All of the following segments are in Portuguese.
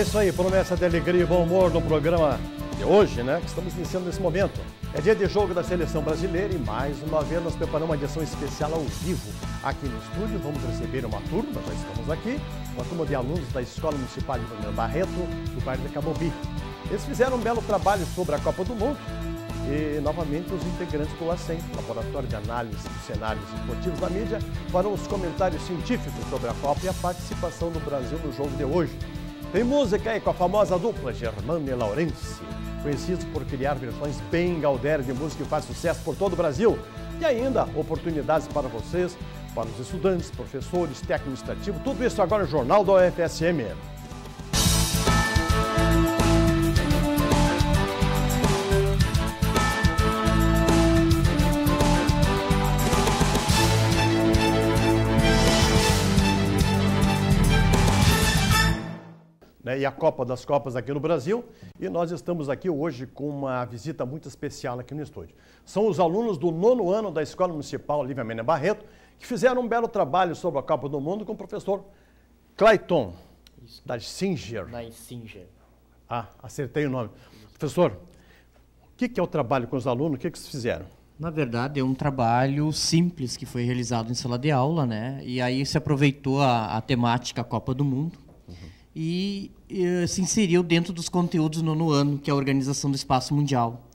É isso aí, promessa de alegria e bom humor no programa de hoje, né? Que estamos iniciando nesse momento. É dia de jogo da seleção brasileira e mais uma vez nós preparamos uma edição especial ao vivo. Aqui no estúdio vamos receber uma turma, já estamos aqui, uma turma de alunos da Escola Municipal de Fernando Barreto, do bairro de Camobi. Eles fizeram um belo trabalho sobre a Copa do Mundo e novamente os integrantes do LACEN, Laboratório de Análise de Cenários Esportivos da Mídia, farão os comentários científicos sobre a Copa e a participação do Brasil no jogo de hoje. Tem música aí com a famosa dupla Germano e Laurence, conhecidos por criar versões bem gaudérias de música que faz sucesso por todo o Brasil. E ainda oportunidades para vocês, para os estudantes, professores, técnico administrativo, tudo isso agora no Jornal da UFSM. E a Copa das Copas aqui no Brasil. E nós estamos aqui hoje com uma visita muito especial aqui no estúdio. São os alunos do nono ano da Escola Municipal Lívia Mena Barreto, que fizeram um belo trabalho sobre a Copa do Mundo com o professor Clayton, da Singer. Da Singer. Ah, acertei o nome. Professor, o que é o trabalho com os alunos? O que, que vocês fizeram? Na verdade, é um trabalho simples que foi realizado em sala de aula, né? E aí se aproveitou a, a temática Copa do Mundo. E, e, se inseriu dentro dos conteúdos no nono ano, que é a Organização do Espaço Mundial.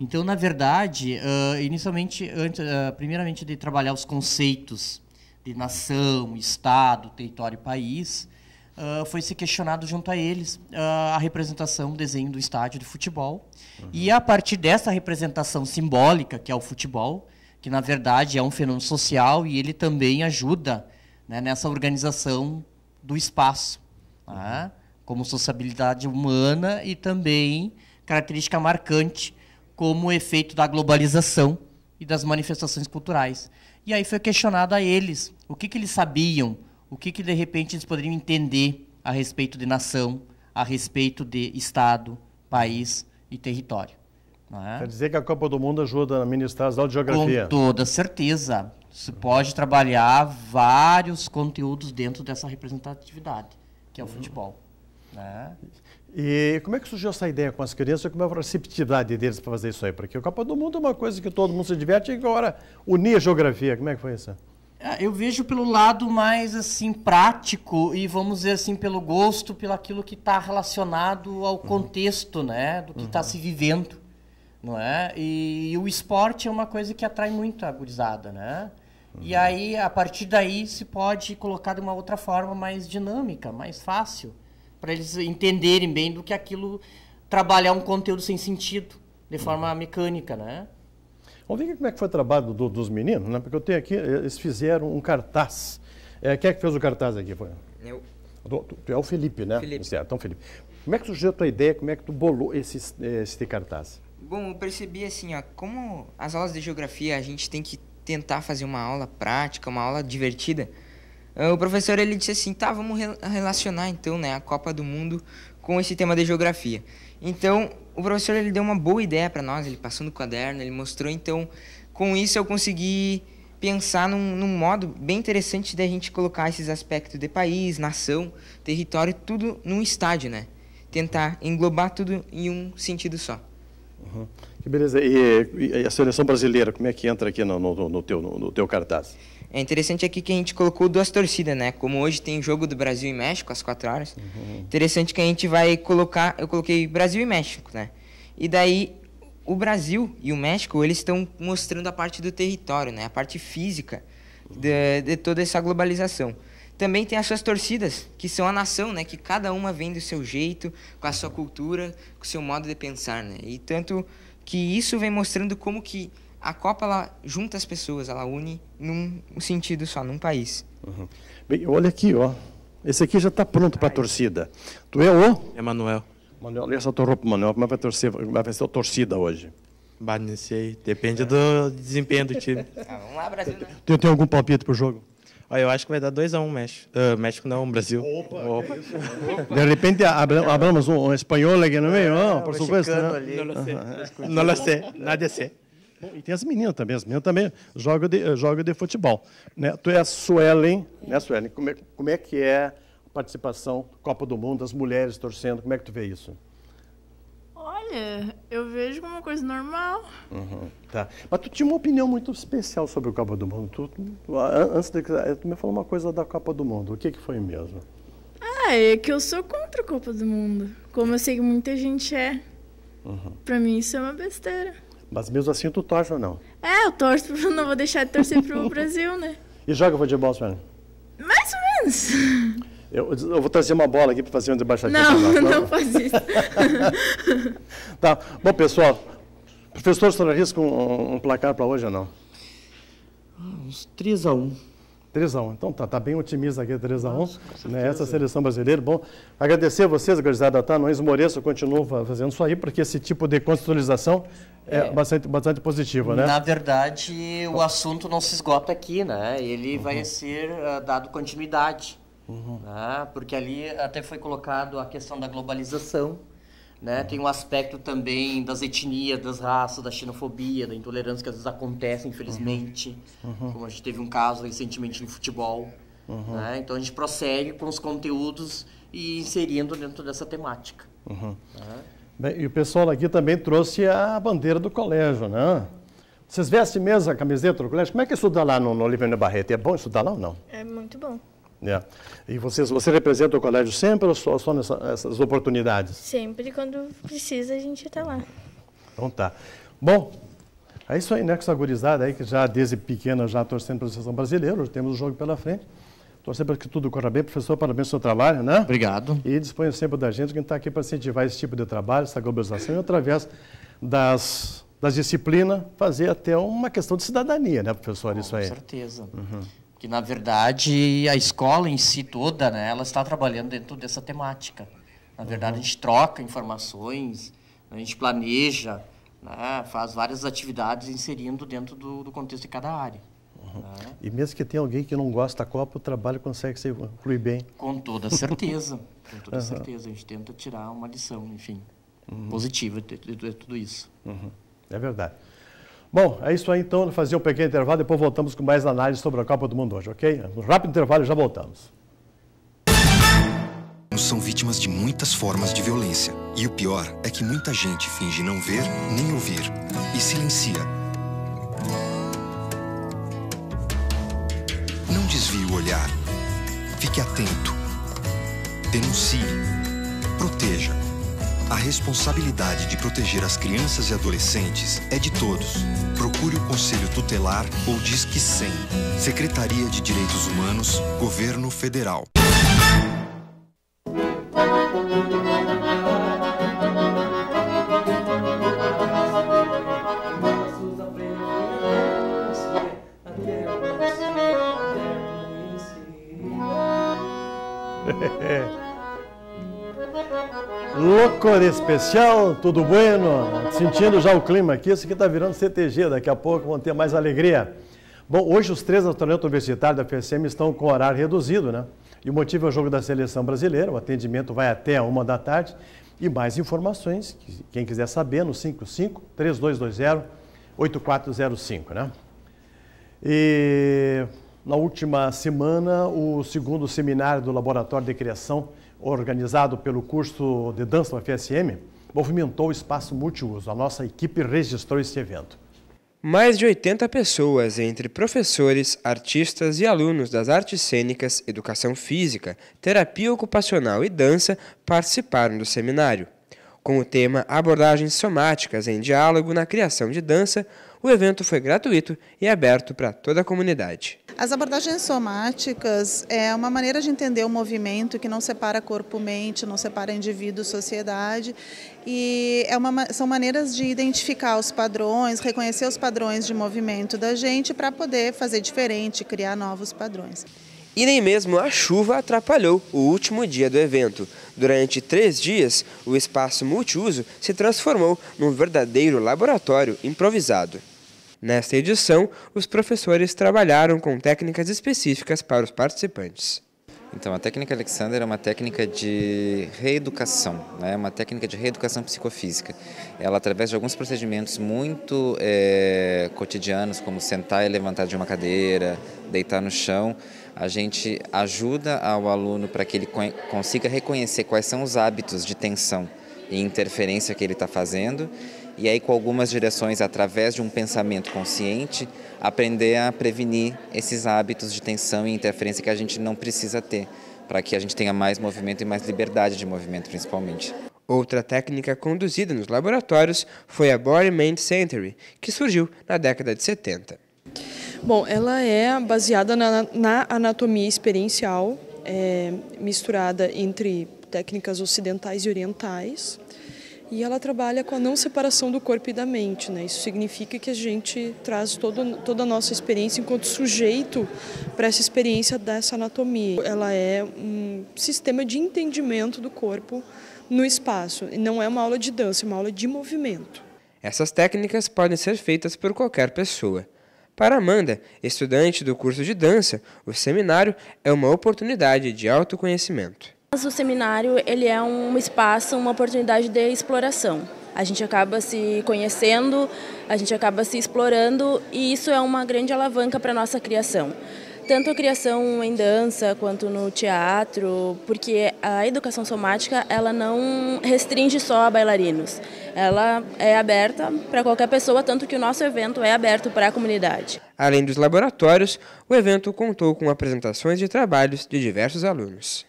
Então, na verdade, uh, inicialmente, antes, uh, primeiramente de trabalhar os conceitos de nação, Estado, território e país, uh, foi se questionado junto a eles a representação, o desenho do estádio de futebol. Uhum. E a partir dessa representação simbólica, que é o futebol, que na verdade é um fenômeno social e ele também ajuda né, nessa organização do espaço. Né, como sociabilidade humana e também característica marcante como efeito da globalização e das manifestações culturais. E aí foi questionado a eles o que, que eles sabiam, o que, que de repente eles poderiam entender a respeito de nação, a respeito de Estado, país e território. É? Quer dizer que a Copa do Mundo ajuda a ministrar as aulas de geografia? Com toda certeza. Se pode trabalhar vários conteúdos dentro dessa representatividade, que é o uhum. futebol. Né? E como é que surgiu essa ideia com as crianças? Como é a receptividade deles para fazer isso aí? Porque a Copa do Mundo é uma coisa que todo mundo se diverte e agora unir a geografia. Como é que foi isso? É, eu vejo pelo lado mais assim prático e vamos dizer assim pelo gosto, pelo aquilo que está relacionado ao uhum. contexto, né, do que está uhum. se vivendo, não é? E, e, o esporte é uma coisa que atrai muito a gurizada, né? Uhum. E aí a partir daí se pode colocar de uma outra forma mais dinâmica, mais fácil para eles entenderem bem do que aquilo trabalhar um conteúdo sem sentido, de forma mecânica, né? Vamos ver como é que foi o trabalho do, dos meninos, né? Porque eu tenho aqui, eles fizeram um cartaz. É, quem é que fez o cartaz aqui? Foi? Eu. Tu, tu é o Felipe, né? Felipe. Certo, então Felipe. Como é que surgiu a tua ideia, como é que tu bolou esse, esse cartaz? Bom, eu percebi assim, ó, como as aulas de geografia a gente tem que tentar fazer uma aula prática, uma aula divertida, o professor ele disse assim, tá, vamos relacionar então, né, a Copa do Mundo com esse tema de geografia. Então, o professor ele deu uma boa ideia para nós, ele passou no caderno, ele mostrou, então, com isso eu consegui pensar num, num modo bem interessante da gente colocar esses aspectos de país, nação, território, tudo num estádio, né? Tentar englobar tudo em um sentido só. Uhum. Que beleza. E, e, a seleção brasileira, como é que entra aqui no, no, no teu, no, no teu cartaz? É interessante aqui que a gente colocou duas torcidas, né? Como hoje tem jogo do Brasil e México às quatro horas. Uhum. Interessante que a gente vai colocar, eu coloquei Brasil e México, né? E daí o Brasil e o México, eles estão mostrando a parte do território, né? A parte física de, de toda essa globalização. Também tem as suas torcidas, que são a nação, né? Que cada uma vem do seu jeito, com a sua cultura, com o seu modo de pensar, né? E tanto que isso vem mostrando como que a Copa ela junta as pessoas, ela une num sentido só, num país. Uhum. Bem, olha aqui, ó. Esse aqui já está pronto para a torcida. Tu é o? Emanuel. Manuel, olha essa tua roupa, Manuel. Como é que vai, torcer, vai ser a torcida hoje? Bah, não sei. Depende do desempenho do time. ah, vamos lá, Brasil. Né? Tem, tem algum palpite para o jogo? Olha, eu acho que vai dar 2x1 um, México. Uh, México não, Brasil. Opa, Opa. É de repente hablamos um, um espanhol aqui no meio, ah, por supuesto. Né? Não lo sei. Não lo sei. Nada sei. Bom, e tem as meninas também, as meninas também jogam de, jogam de futebol. Né? Tu é a Suelen, né, Suelen? Como é, como é que é a participação, Copa do Mundo, as mulheres torcendo. Como é que tu vê isso? Olha, eu vejo como uma coisa normal. Uhum, tá. Mas tu tinha uma opinião muito especial sobre o Copa do Mundo. Tu, tu, antes de tu me falou uma coisa da Copa do Mundo. O que, que foi mesmo? Ah, é que eu sou contra a Copa do Mundo. Como eu sei que muita gente é. Uhum. Pra mim isso é uma besteira. Mas mesmo assim tu torce ou não? É, eu torço, não vou deixar de torcer pro Brasil, né? E joga futebol, Sueli? Mais ou menos. Eu, eu, vou trazer uma bola aqui para fazer um debaixadinho. Não, não, não faz isso. tá. Bom, pessoal, professor, você arrisca um, um placar para hoje ou não? Uns 3 a 1 3 a 1 Então tá, tá bem otimista aqui, 3 a 1 né? Essa seleção brasileira. Bom, agradecer a vocês, Garizada tá? Nós Moreira continua fazendo isso aí, porque esse tipo de contextualização é, é, bastante, bastante positivo, né? Na verdade, o assunto não se esgota aqui, né? Ele uhum. vai ser uh, dado continuidade. Uhum. Né? Porque ali até foi colocado a questão da globalização, né? Tem um aspecto também das etnias, das raças, da xenofobia, da intolerância que às vezes acontece, infelizmente. Uhum. Como a gente teve um caso recentemente no futebol. Uhum. Né? Então a gente prossegue com os conteúdos e inserindo dentro dessa temática. Uhum. Né? Bem, e o pessoal aqui também trouxe a bandeira do colégio, né? Vocês vestem mesmo a camiseta do colégio? Como é que é estudar lá no, no Oliveira Barreto? É bom estudar lá ou não? É muito bom. É. E vocês, você representa o colégio sempre ou só, só nessas oportunidades? Sempre, quando precisa a gente está lá. Então tá. Bom, é isso aí, né? Com essa gurizada aí, que já desde pequena já torcendo para a seleção brasileira, hoje temos o jogo pela frente. Torcer para que tudo corra bem. Professor, parabéns pelo seu trabalho, né? Obrigado. E disponha sempre da gente, que a gente está aqui para incentivar esse tipo de trabalho, essa globalização, e através das, das disciplinas, fazer até uma questão de cidadania, né, professor? Com isso aí. Com certeza. Uhum que na verdade a escola em si toda, né, ela está trabalhando dentro dessa temática. Na verdade uhum. a gente troca informações, a gente planeja, né, faz várias atividades inserindo dentro do, do contexto de cada área. Uhum. Né? E mesmo que tenha alguém que não gosta da Copa, o trabalho consegue se incluir bem. Com toda certeza, com toda uhum. certeza. A gente tenta tirar uma lição, enfim, uhum. positiva de, de, de, tudo isso. Uhum. É verdade. Bom, é isso aí então, fazer um pequeno intervalo, depois voltamos com mais análise sobre a Copa do Mundo hoje, ok? Um rápido intervalo e já voltamos. São vítimas de muitas formas de violência. E o pior é que muita gente finge não ver nem ouvir e silencia. Não desvie o olhar. Fique atento. Denuncie. Proteja. A responsabilidade de proteger as crianças e adolescentes é de todos. Procure o Conselho Tutelar ou Disque 100. Secretaria de Direitos Humanos, Governo Federal. Loucura especial, tudo bueno? Sentindo já o clima aqui, isso aqui está virando CTG, daqui a pouco vão ter mais alegria. Bom, hoje os três astronautas universitários da FSM estão com horário reduzido, né? E o motivo é o jogo da seleção brasileira, o atendimento vai até uma da tarde. E mais informações, quem quiser saber, no 55 3220 8405, né? E na última semana, o segundo seminário do Laboratório de Criação organizado pelo curso de dança da FSM, movimentou o espaço multiuso. A nossa equipe registrou esse evento. Mais de 80 pessoas, entre professores, artistas e alunos das artes cênicas, educação física, terapia ocupacional e dança, participaram do seminário. Com o tema Abordagens Somáticas em Diálogo na Criação de Dança, o evento foi gratuito e aberto para toda a comunidade. As abordagens somáticas é uma maneira de entender o movimento que não separa corpo-mente, não separa indivíduo-sociedade e é uma, são maneiras de identificar os padrões, reconhecer os padrões de movimento da gente para poder fazer diferente, criar novos padrões. E nem mesmo a chuva atrapalhou o último dia do evento. Durante três dias, o espaço multiuso se transformou num verdadeiro laboratório improvisado. Nesta edição, os professores trabalharam com técnicas específicas para os participantes. Então, a técnica Alexander é uma técnica de reeducação, né? uma técnica de reeducação psicofísica. Ela, através de alguns procedimentos muito é, cotidianos, como sentar e levantar de uma cadeira, deitar no chão, A gente ajuda ao aluno para que ele consiga reconhecer quais são os hábitos de tensão e interferência que ele está fazendo, e aí, com algumas direções, através de um pensamento consciente, aprender a prevenir esses hábitos de tensão e interferência que a gente não precisa ter, para que a gente tenha mais movimento e mais liberdade de movimento, principalmente. Outra técnica conduzida nos laboratórios foi a Body Mind Century, que surgiu na década de 70. Bom, ela é baseada na, na anatomia experiencial, é, misturada entre técnicas ocidentais e orientais, e ela trabalha com a não separação do corpo e da mente. Né? Isso significa que a gente traz todo, toda a nossa experiência enquanto sujeito para essa experiência dessa anatomia. Ela é um sistema de entendimento do corpo no espaço. E não é uma aula de dança, é uma aula de movimento. Essas técnicas podem ser feitas por qualquer pessoa. Para Amanda, estudante do curso de dança, o seminário é uma oportunidade de autoconhecimento. O seminário ele é um espaço, uma oportunidade de exploração. A gente acaba se conhecendo, a gente acaba se explorando e isso é uma grande alavanca para a nossa criação tanto a criação em dança quanto no teatro, porque a educação somática ela não restringe só a bailarinos. Ela é aberta para qualquer pessoa, tanto que o nosso evento é aberto para a comunidade. Além dos laboratórios, o evento contou com apresentações de trabalhos de diversos alunos.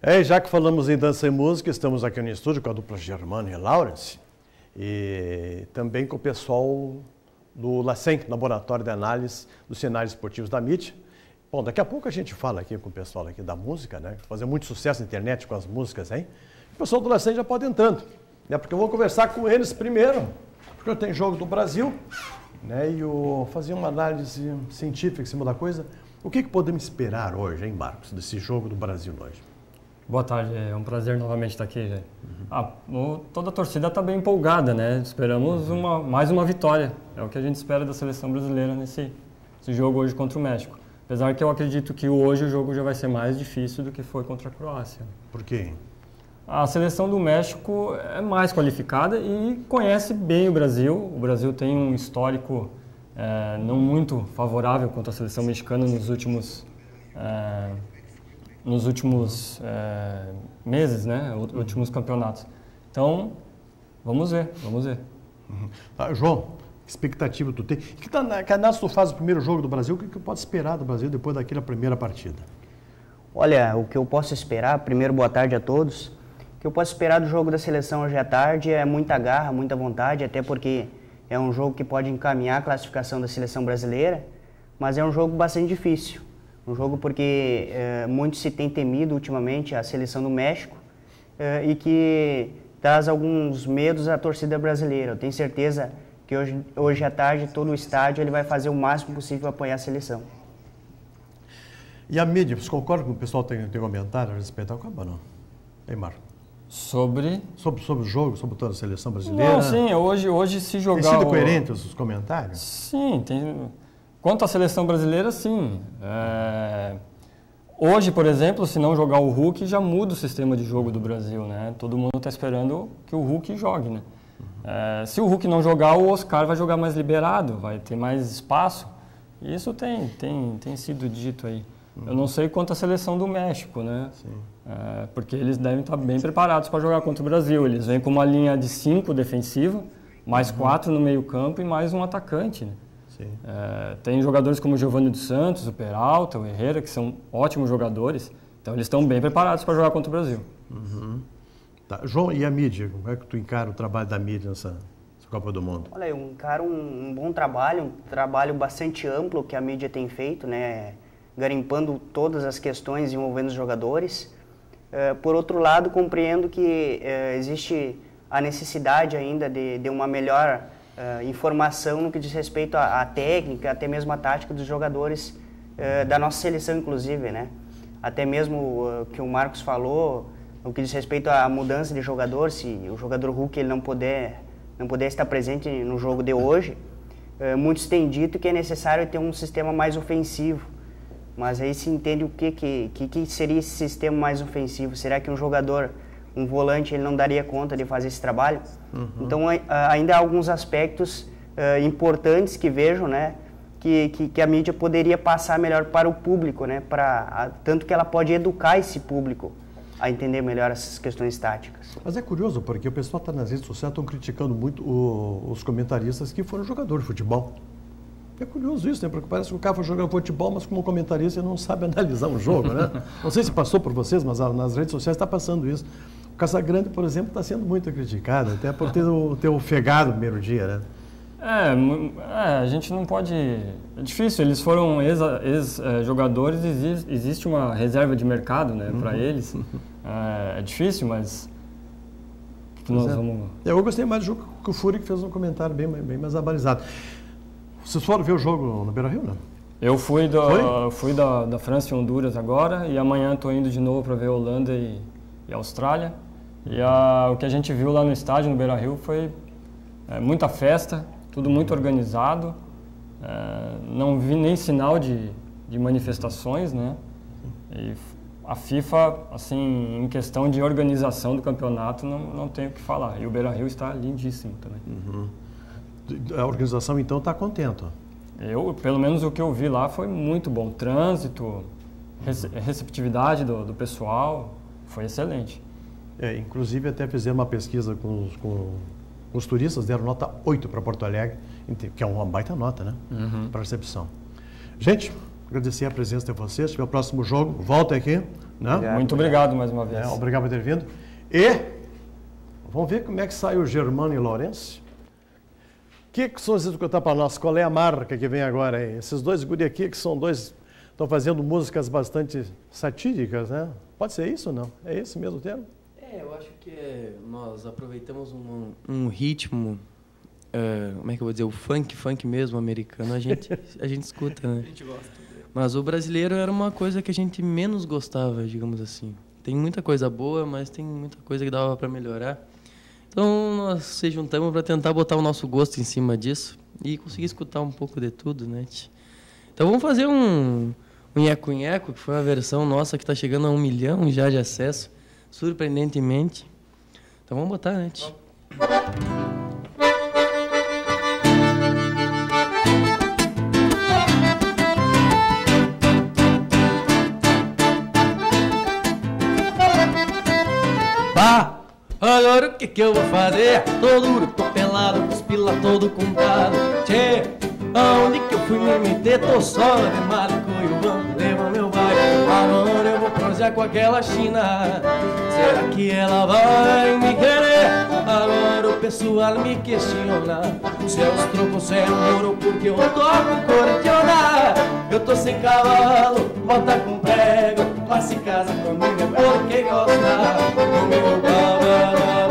É, já que falamos em dança e música, estamos aqui no estúdio com a dupla Germana e Lawrence e também com o pessoal do LACEN, Laboratório de Análise dos Cenários Esportivos da MIT, Bom, daqui a pouco a gente fala aqui com o pessoal aqui da música, né? Fazer muito sucesso na internet com as músicas, hein? O pessoal do Lacen já pode entrando, né? Porque eu vou conversar com eles primeiro, porque eu tenho jogo do Brasil, né? E eu fazer uma análise científica em cima da coisa. O que, que podemos esperar hoje, hein, Marcos, desse jogo do Brasil hoje? Boa tarde, é um prazer novamente estar aqui. Uhum. Ah, o, toda a torcida está bem empolgada, né? Esperamos uhum. uma, mais uma vitória. É o que a gente espera da seleção brasileira nesse, nesse jogo hoje contra o México. Apesar que eu acredito que hoje o jogo já vai ser mais difícil do que foi contra a Croácia. Por quê? A seleção do México é mais qualificada e conhece bem o Brasil. O Brasil tem um histórico é, não muito favorável contra a seleção mexicana nos últimos, é, nos últimos é, meses, né? últimos campeonatos. Então, vamos ver, vamos ver. Uhum. João, expectativa tu tem? Que tá, Cadastro tu faz o primeiro jogo do Brasil, o que, que pode esperar do Brasil depois daquela primeira partida? Olha, o que eu posso esperar, primeiro boa tarde a todos, o que eu posso esperar do jogo da seleção hoje à tarde é muita garra, muita vontade, até porque é um jogo que pode encaminhar a classificação da seleção brasileira, mas é um jogo bastante difícil. Um jogo porque é, muito se tem temido ultimamente a seleção do México é, e que traz alguns medos à torcida brasileira. Eu tenho certeza que hoje, hoje à tarde todo o estádio ele vai fazer o máximo possível para apoiar a seleção. E a mídia, você concorda com o pessoal tem, tem comentário a respeito ao? Ei, Marco? Sobre? sobre? Sobre o jogo, sobre toda a seleção brasileira? Não, sim, hoje, hoje se jogar... Tem sido o... coerentes os comentários? Sim, tem... Quanto à seleção brasileira, sim. É... Hoje, por exemplo, se não jogar o Hulk, já muda o sistema de jogo do Brasil, né? Todo mundo está esperando que o Hulk jogue, né? É, se o Hulk não jogar, o Oscar vai jogar mais liberado, vai ter mais espaço. Isso tem, tem, tem sido dito aí. Uhum. Eu não sei quanto a seleção do México, né? É, porque eles devem estar bem preparados para jogar contra o Brasil. Eles vêm com uma linha de cinco defensiva, mais uhum. quatro no meio campo e mais um atacante, né? É, tem jogadores como o Giovanni dos Santos, o Peralta, o Herrera, que são ótimos jogadores. Então eles estão bem preparados para jogar contra o Brasil. Uhum. Tá. João, e a mídia? Como é que tu encara o trabalho da mídia nessa, nessa Copa do Mundo? Olha, eu encaro um, um, bom trabalho, um trabalho bastante amplo que a mídia tem feito, né? Garimpando todas as questões envolvendo os jogadores. Uh, por outro lado, compreendo que uh, existe a necessidade ainda de, de uma melhor uh, informação no que diz respeito à, à, técnica, até mesmo à tática dos jogadores da nossa seleção, inclusive, né? Até mesmo que o Marcos falou, no que diz respeito à mudança de jogador, se o jogador Hulk ele não puder, não puder estar presente no jogo de hoje, é, muitos têm dito que é necessário ter um sistema mais ofensivo. Mas aí se entende o que, que, que seria esse sistema mais ofensivo. Será que um jogador, um volante, ele não daria conta de fazer esse trabalho? Uhum. Então ainda há alguns aspectos uh, importantes que vejo, né? que, que, que, a mídia poderia passar melhor para o público, né? Pra, tanto que ela pode educar esse público a entender melhor essas questões táticas. Mas é curioso, porque o pessoal está nas redes sociais, estão criticando muito o, os comentaristas que foram jogadores de futebol. É curioso isso, né? Porque parece que o cara foi jogando futebol, mas como comentarista ele não sabe analisar um jogo, né? não sei se passou por vocês, mas nas redes sociais está passando isso. O Casagrande, por exemplo, está sendo muito criticado, até por ter, ter ofegado no primeiro dia, né? É, é, a gente não pode. É difícil, eles foram ex-jogadores, ex, é, existe, uma reserva de mercado né, uhum. para eles. É, é, difícil, mas. Nós é. vamos... Eu gostei mais do jogo que o Fúria, que fez um comentário bem, bem mais abalizado. Vocês foram ver o jogo no Beira Rio, não? Eu fui, do, fui da, da França e Honduras agora, e amanhã estou indo de novo para ver Holanda e, e Austrália. E a, o que a gente viu lá no estádio, no Beira Rio, foi é, muita festa, tudo muito organizado. É, não vi nem sinal de, de manifestações, né? E a FIFA, assim, em questão de organização do campeonato, não, não tenho o que falar. E o Beira-Rio está lindíssimo também. Uhum. A organização, então, está contente? Eu, pelo menos o que eu vi lá foi muito bom. Trânsito, receptividade do, do pessoal, foi excelente. É, inclusive, até fizeram uma pesquisa com com os turistas deram nota 8 para Porto Alegre, que é uma baita nota, né? Uhum. Para recepção. Gente, agradecer a presença de vocês. Se tiver o próximo jogo, volta aqui. Né? Obrigado, Muito obrigado mais uma vez. É, obrigado por ter vindo. E vamos ver como é que sai o Germano e o Lourenço. O que, que são esses contar para nós? Qual é a marca que vem agora aí? Esses dois guri aqui que são dois estão fazendo músicas bastante satíricas, né? Pode ser isso ou não? É esse mesmo termo? É, eu acho que é, nós aproveitamos um, um ritmo, uh, como é que eu vou dizer, o funk, funk mesmo, americano, a gente, a gente escuta, né? A gente gosta. Mas o brasileiro era uma coisa que a gente menos gostava, digamos assim. Tem muita coisa boa, mas tem muita coisa que dava para melhorar. Então nós se juntamos para tentar botar o nosso gosto em cima disso e conseguir escutar um pouco de tudo, né? Então vamos fazer um, um Nheco Nheco, que foi uma versão nossa que está chegando a um milhão já de acesso surpreendentemente. Então vamos botar, né? Bah, agora o que que eu vou fazer? Tô duro, tô pelado, com todo contado. Tchê, aonde que eu fui me meter? Tô só de malico e o banco leva meu. Prosear com aquela China. Será que ela vai me querer? Agora o pessoal me questiona Se é os trocos, é ouro Porque eu toco cortiona Eu tô sem cavalo, bota com prego Mas se casa comigo é porque gosta Comigo baba,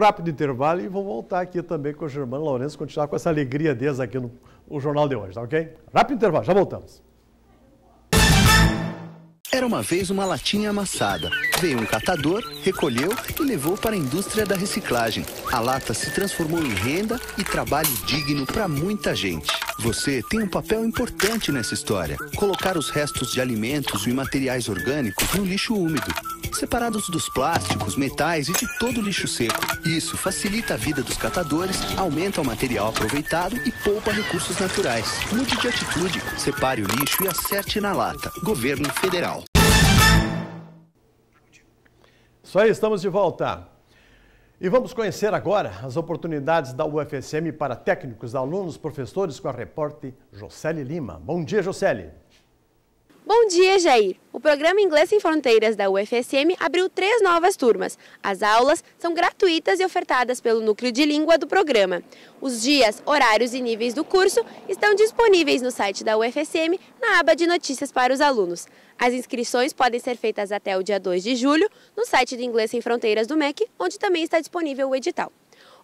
rápido intervalo e vou voltar aqui também com o Germano Lourenço, continuar com essa alegria deles aqui no, no Jornal de hoje, tá ok? Rápido intervalo, já voltamos. Era uma vez uma latinha amassada. Veio um catador, recolheu e levou para a indústria da reciclagem. A lata se transformou em renda e trabalho digno para muita gente. Você tem um papel importante nessa história. Colocar os restos de alimentos e materiais orgânicos no lixo úmido, separados dos plásticos, metais e de todo o lixo seco. Isso facilita a vida dos catadores, aumenta o material aproveitado e poupa recursos naturais. Mude de atitude, separe o lixo e acerte na lata. Governo Federal. Isso aí, estamos de volta. E vamos conhecer agora as oportunidades da UFSM para técnicos, alunos, professores com a repórter Jocely Lima. Bom dia, Jocely. Bom dia, Jair! O programa Inglês Sem Fronteiras da UFSM abriu três novas turmas. As aulas são gratuitas e ofertadas pelo núcleo de língua do programa. Os dias, horários e níveis do curso estão disponíveis no site da UFSM na aba de notícias para os alunos. As inscrições podem ser feitas até o dia 2 de julho no site do Inglês Sem Fronteiras do MEC, onde também está disponível o edital.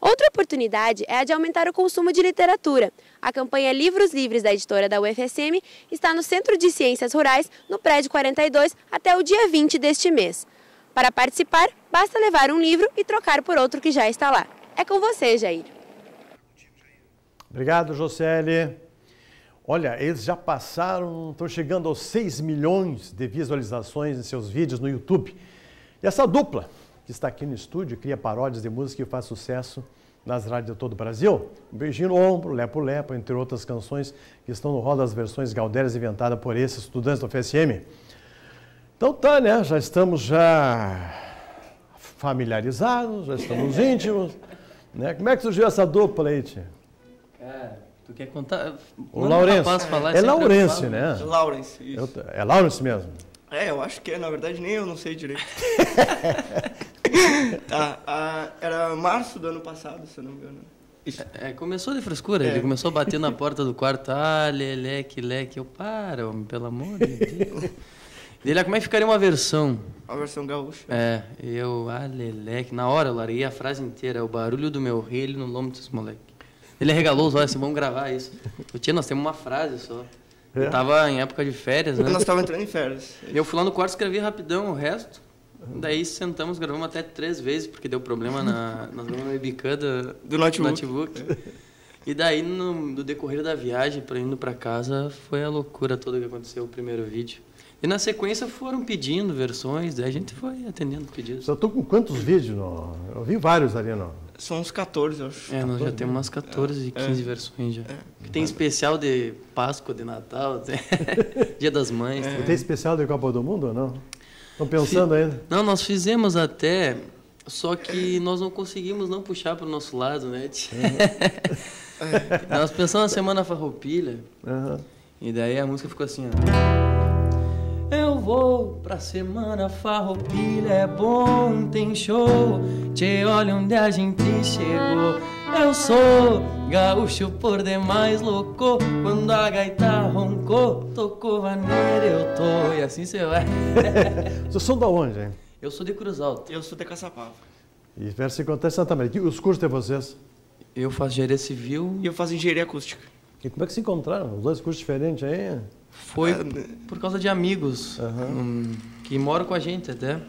Outra oportunidade é a de aumentar o consumo de literatura. A campanha Livros Livres da editora da UFSM está no Centro de Ciências Rurais, no prédio 42, até o dia 20 deste mês. Para participar, basta levar um livro e trocar por outro que já está lá. É com você, Jair. Obrigado, Joseli. Olha, eles já passaram, estão chegando aos 6 milhões de visualizações em seus vídeos no YouTube. E essa dupla, que está aqui no estúdio, cria paródias de música e faz sucesso nas rádios de todo o Brasil. Um beijinho no ombro, Lepo Lepo, entre outras canções que estão no rol das versões Galdérias inventada por esses estudantes do FSM. Então tá, né? Já estamos já familiarizados, já estamos íntimos. Né? Como é que surgiu essa dupla aí, tia? Cara, tu quer contar? O Laurence. é Laurence, falo. né? Laurence, isso. Eu- é Laurence mesmo. É, eu acho que é, na verdade nem eu não sei direito. tá, era março do ano passado, se eu não me engano. É, começou de frescura, É. ele começou a bater na porta do quarto, ah, leleque, leque, eu, para, homem, pelo amor de Deus. Ele, ah, como é que ficaria uma versão? A versão gaúcha. É, eu, ah, leleque, na hora eu larguei a frase inteira, o barulho do meu relho no lombo dos moleque. Ele regalou os olhos assim, vamos gravar isso. Eu tinha, nós temos uma frase só. É. Eu tava em época de férias, né? Nós tava entrando em férias. Eu fui lá no quarto, escrevi rapidão o resto. Daí sentamos, gravamos até três vezes, porque deu problema na, na webcam do, Do notebook. notebook. E daí, no, no decorrer da viagem, para indo para casa, foi a loucura toda que aconteceu o primeiro vídeo. E na sequência foram pedindo versões, daí a gente foi atendendo pedidos. Eu estou com quantos vídeos? No... Eu vi vários ali, não. São uns 14, eu acho. É, nós já 14, temos né? umas 14, É. 15 versões já. Tem especial de Páscoa, de Natal, Dia das Mães. Tem- Tem especial de Copa do Mundo ou não? Estão pensando Fi- ainda? Não, nós fizemos até, só que nós não conseguimos não puxar para o nosso lado, né? tia? nós pensamos na Semana Farroupilha, e daí a música ficou assim, ó. Eu vou pra Semana Farroupilha, é bom, tem show, Tchê, olha onde a gente chegou. Eu sou gaúcho por demais, louco, quando a gaita roncou, tocou vaneira, eu tô, e assim você vai. Vocês são da onde, hein? Eu sou de Cruz Alta. Eu sou de Caçapava. E espero se encontrar em Santa Maria. E os cursos de vocês? Eu faço engenharia civil. E eu faço engenharia acústica. E como é que se encontraram? Os dois cursos diferentes aí? Foi por causa de amigos hum, que moram com a gente até.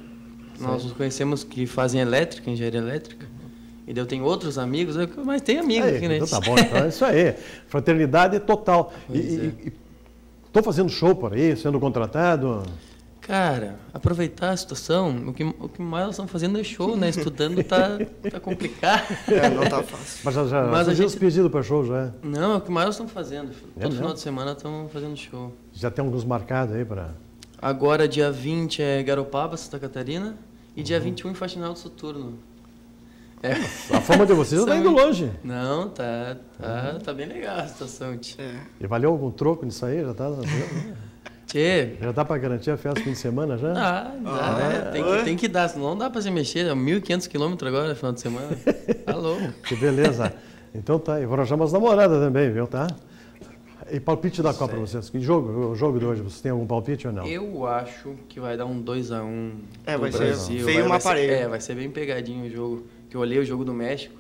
Nós nos conhecemos que fazem elétrica, engenharia elétrica. E daí eu tenho outros amigos, mas tem amigos Aí, aqui, né? então tá bom, então é isso aí. Fraternidade total. E Pois estou fazendo show por aí, sendo contratado. Cara, aproveitar a situação, o que, o que mais nós estamos fazendo é show, né? Estudando tá, tá complicado. É, não tá fácil. Mas já, já Mas a gente- pedidos para show já. Não, é o que mais nós estamos fazendo. É Todo mesmo? final de semana estamos fazendo show. Já tem alguns marcados aí para. Agora, dia 20 é Garopaba, Santa Catarina. E Uhum. dia 21 em Faxinal do Soturno. É. A fama de vocês tá indo longe. Não, tá, tá, tá bem legal a situação, tio. E valeu algum troco nisso aí? Já tá. Tchê. Já dá para garantir a festa fim de semana já? Ah, dá, né? Tem que, tem que dar, senão não dá pra se mexer. É 1.500 quilômetros agora, final de semana. Tá louco. Que beleza. Então tá, e vou arranjar umas namoradas também, viu, tá? E palpite da Copa para vocês? Que jogo, o jogo de hoje, vocês têm algum palpite ou não? Eu acho que vai dar um 2x1 É, do vai ser Brasil. feio vai, uma vai ser- parede. É, vai ser bem pegadinho o jogo. Eu olhei o jogo do México.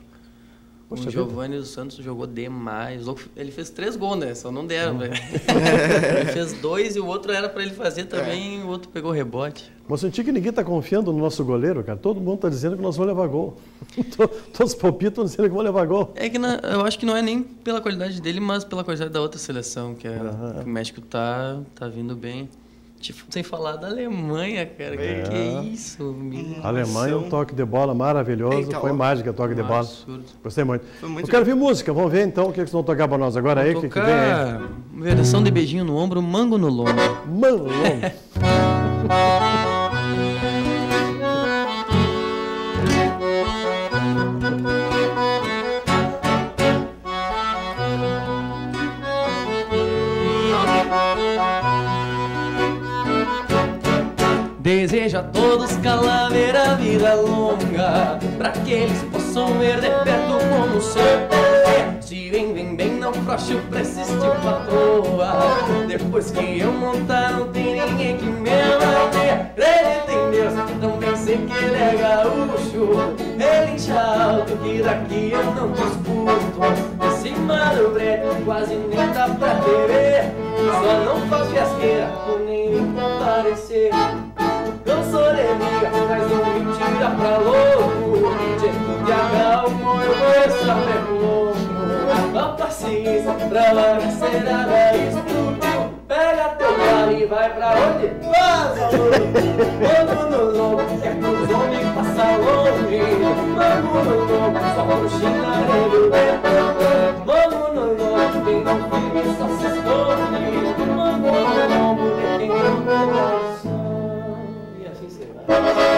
Poxa o. Giovanni dos Santos jogou demais. Ele fez três gols, né? Só não deram, Hum. velho. ele fez dois e o outro era pra ele fazer também, e o outro pegou rebote. Mas eu senti que ninguém está confiando no nosso goleiro, cara. Todo mundo está dizendo que nós vamos levar gol. To- Todos os palpites estão dizendo que vão levar gol. É que na- eu acho que não é nem pela qualidade dele, mas pela qualidade da outra seleção, que, é, que o México tá, tá vindo bem. Tipo, sem falar da Alemanha, cara. É. Que, que é isso? menino? A Alemanha, um toque de bola maravilhoso. Eita, Foi ó. mágica o toque de bola. absurdo. Gostei muito. Foi muito Eu quero ver música. Vamos ver então o que que vocês vão tocar para nós agora aí. O que, que vem aí? Tocar versão de beijinho no ombro, mango no lombo. Mango no lombo. calaveira, vida longa Pra que eles possam ver de perto como sou. Se vem, vem, bem, não frouxe o preço à toa. Depois que eu montar não tem ninguém que me avalie Acredita em Deus, também sei que ele é gaúcho. Ele incha alto que daqui eu não disputo Em cima do quase nem dá pra ver Só não faz fiasqueira por nem comparecer mentira pra louco tudo acalmo, eu vou essa louco A paciência pra bagaceira explodiu Pega teu carro e vai pra onde? Vaza, Vamos no louco, que é pros homens passar longe. Vamos no louco, só pro chinarelho dentro Vamos no louco, quem não vive só se esconde. Vamos no louco, quem não tem coração. E assim será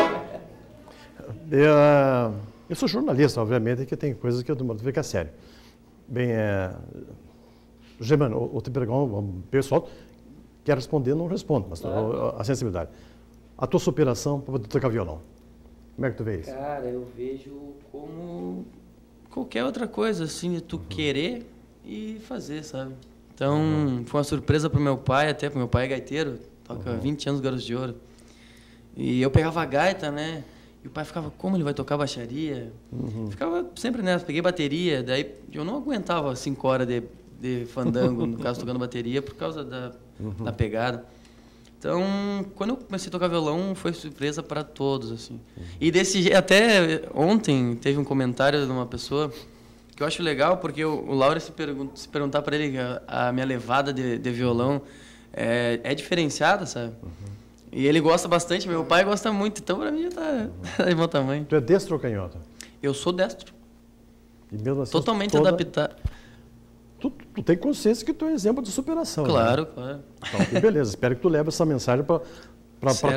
Eu, ah, eu sou jornalista, obviamente, que tem coisas que eu demoro a ficar sério. Bem, é, Germano, eu, te pergunto, pessoal quer responder, não responde, mas a, a sensibilidade. A tua superação para poder tocar violão, como é que tu vê isso? Cara, eu vejo como qualquer outra coisa, assim, de tu querer e fazer, sabe? Então, foi uma surpresa pro meu pai, até pro meu pai é gaiteiro, toca 20 anos Garotos de Ouro. E eu pegava a gaita, né? E o pai ficava, como ele vai tocar baixaria? Ficava sempre nessa, peguei bateria, daí eu não aguentava cinco horas de, de fandango, no caso, tocando bateria, por causa da, Uhum. da pegada. Então, quando eu comecei a tocar violão, foi surpresa para todos, assim. E desse até ontem teve um comentário de uma pessoa que eu acho legal, porque o, o Laura se, pergun se perguntar para ele a, a minha levada de, de violão é, é diferenciada, sabe? E ele gosta bastante, meu pai gosta muito, então para mim já tá, tá de bom tamanho. Tu é destro ou canhoto? Eu sou destro, E mesmo assim, totalmente toda- adaptado. Tu, tu tem consciência que tu é exemplo de superação. né? Claro, claro. Então, beleza. Espero que tu leve essa mensagem para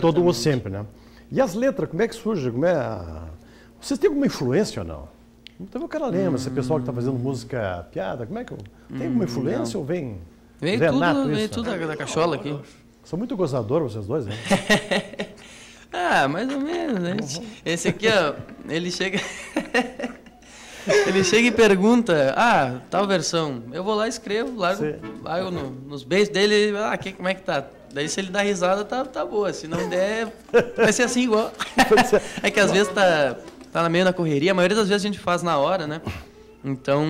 todo o Certamente. sempre, né? E as letras, como é que surge? Como é a... Vocês têm alguma influência ou não? Então o cara lembra, esse pessoal que está fazendo música piada, como é que... Tem alguma Hum, influência não. ou vem... Vem tudo, isso? tudo da, da cachola aqui. São muito gozadores vocês dois, né? Ah, mais ou menos, né? Esse aqui, ó, ele chega. ele chega e pergunta, ah, tal versão. Eu vou lá e escrevo, largo, largo no- nos beijos dele, ele, ah, que, como é que tá? Daí se ele dá risada, tá, tá boa. Se não der, vai ser assim igual. é que às vezes tá, tá meio na correria, a maioria das vezes a gente faz na hora, né? Então.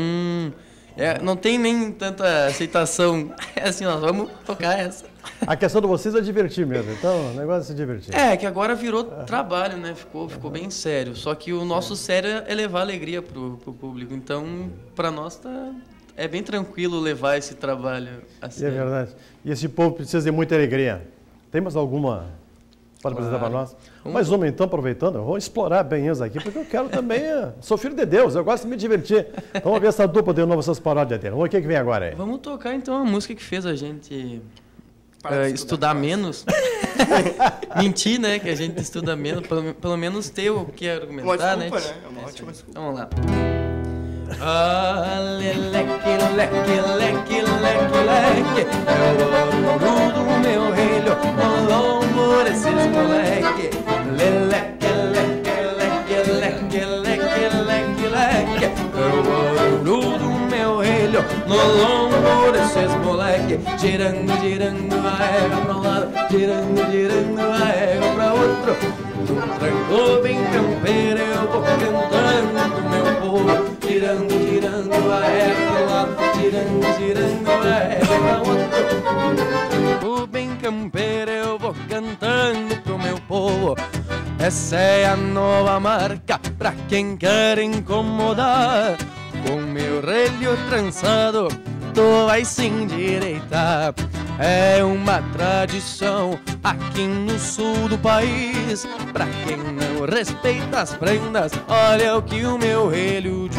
É, não tem nem tanta aceitação. É assim, ó, vamos tocar essa. A questão de vocês é divertir mesmo, então o negócio é se divertir. É, que agora virou trabalho, né? Ficou, ficou bem sério. Só que o nosso sério é levar alegria pro, pro público. Então, pra nós tá é bem tranquilo levar esse trabalho a é sério. verdade. E esse povo precisa de muita alegria. Tem mais alguma para apresentar para Claro. nós? Um- Mais uma então, aproveitando, eu vou explorar bem isso aqui, porque eu quero também, eh, sou filho de Deus, eu gosto de me divertir. Então vamos ver essa dupla de novo, essas paródias dele. Vamos ver o que, que vem agora aí. Vamos tocar então a música que fez a gente eh, de estudar menos. Mentir, né? Que a gente estuda menos. Pelo, pelo menos ter o que argumentar, Uma desculpa, né? né? É uma isso ótima desculpa. Vamos lá. Leleque, leque, leque, leque, leque É o ouro do meu relho No lombo desses moleque Leleque, No lombo desses moleque Girando, girando a égua pra um lado Girando, girando a égua pra outro. Num tranco bem campeiro eu vou cantando meu povo. Girando, girando a égua pra um lado Girando, girando a égua pra outro. Num tranco bem campeiro eu vou cantando pro meu povo. Essa é a nova marca pra quem quer incomodar Com meu relho trançado tu vai se endireitar. É uma tradição aqui no sul do país. Pra quem não respeita as prendas, olha o que o meu relho diz.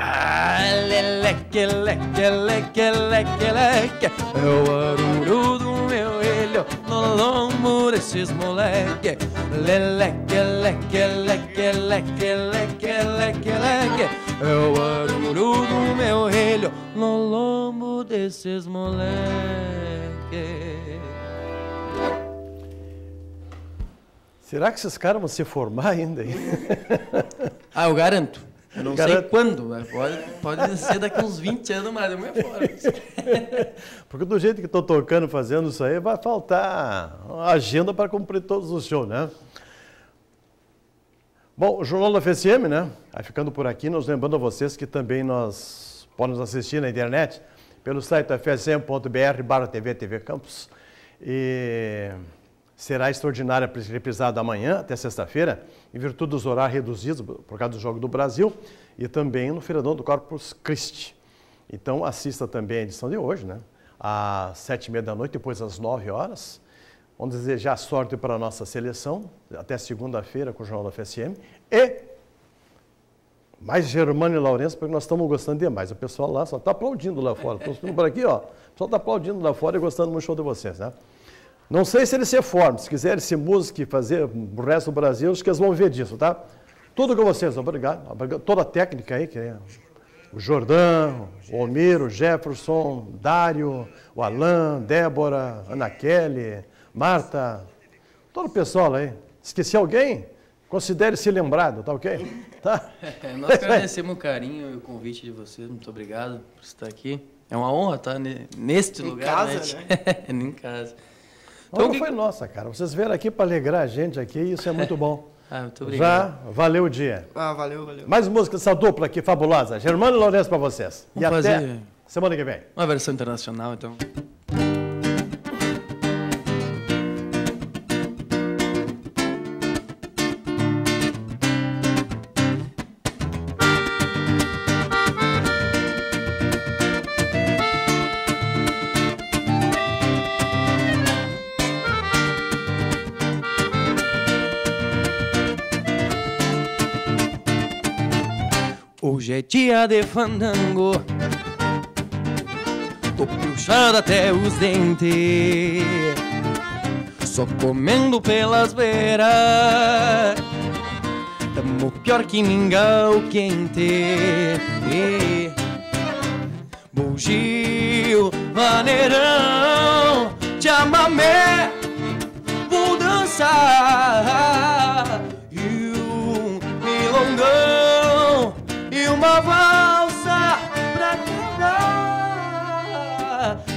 Ah, leleque, leque, leque, leque, leque É o barulho do meu relho no lombo desses moleque Leleque, leque, leque, leque, leque, leque, leque É o barulho do meu relho no lombo desses moleque Será que esses caras vão se formar ainda? hein? Ah, eu garanto. Eu não sei Garanto. quando, mas pode, pode ser daqui uns 20 anos, mas eu me fora. Porque do jeito que estou tocando, fazendo isso aí, vai faltar agenda para cumprir todos os shows, né? Bom, o Jornal da FSM, né? Aí ficando por aqui, nós lembrando a vocês que também nós podemos assistir na internet pelo site fsm.br TV TV Campus. E será extraordinária reprisada amanhã até sexta-feira, em virtude dos horários reduzidos por causa do Jogo do Brasil e também no Feiradão do Corpus Christi. Então assista também a edição de hoje, né? Às sete e meia da noite, depois às nove horas. Vamos desejar sorte para a nossa seleção, até segunda-feira com o Jornal da FSM. E mais Germano e Lourenço, porque nós estamos gostando demais. O pessoal lá só está aplaudindo lá fora. Estou por aqui, ó. O pessoal está aplaudindo lá fora e gostando muito show de vocês, né? Não sei se eles se formam, se quiserem ser música e fazer o resto do Brasil, acho que eles vão ver disso, tá? Tudo com vocês, obrigado. obrigado. Toda a técnica aí, que é o Jordão, o Almiro, o Jefferson, Dário, o Alain, Débora, Ana Kelly, Marta, todo o pessoal aí. Esqueci alguém? Considere-se lembrado, tá ok? Tá? É, nós agradecemos o carinho e o convite de vocês, muito obrigado por estar aqui. É uma honra estar neste em lugar. Casa, né? né? em casa. Então, não que... foi nossa, cara. Vocês vieram aqui para alegrar a gente aqui, isso é muito bom. ah, muito obrigado. Já valeu o dia. Ah, valeu, valeu. Mais música dessa dupla aqui, fabulosa. Germano e Lourenço para vocês. Vamos e fazer até semana que vem. Uma versão internacional, então. Hoje é dia de fandango. Tô puxado até os dentes. Só comendo pelas beiras. Tamo pior que mingau quente. Bugio, vaneirão Chamamé, vou dançar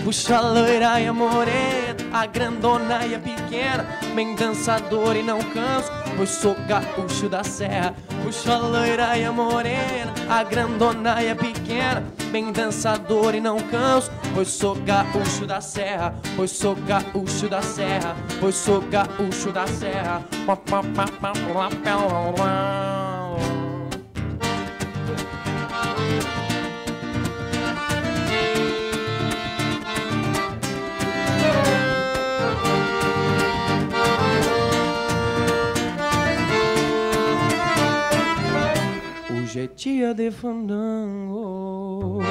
Puxa a loira e a morena, a grandona e a pequena, bem dançador e não canso, pois sou gaúcho da serra. Puxa a loira e a morena, a grandona e a pequena, bem dançador e não canso, pois sou gaúcho da serra, pois sou gaúcho da serra, pois sou gaúcho da serra. Pá, pá, pá, pá, pá. Hoje é dia de fandango